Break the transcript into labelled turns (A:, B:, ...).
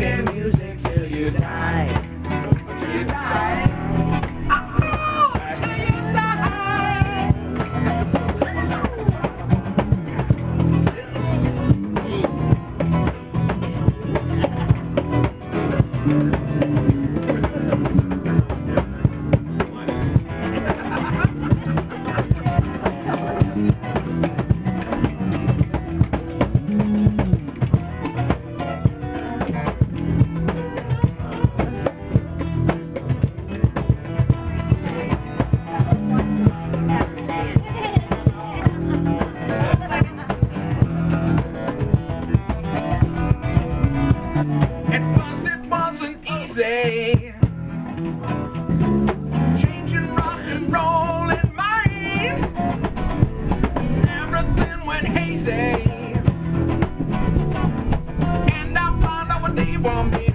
A: music till you die. It was, it wasn't easy. Changing rock and roll in mind. Everything went hazy. And I found out what they want me.